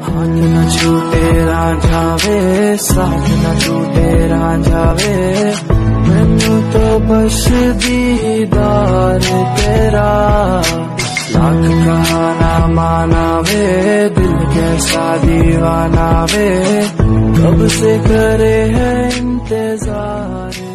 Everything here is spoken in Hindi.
हाथ न छूटे रांझा वे, साथ न छूटे रांझा वे। मैनू तो बस दीदार तेरा। लाख कहाना माना वे, दिल कैसा दीवाना वे। कब से करे है इंतज़ार?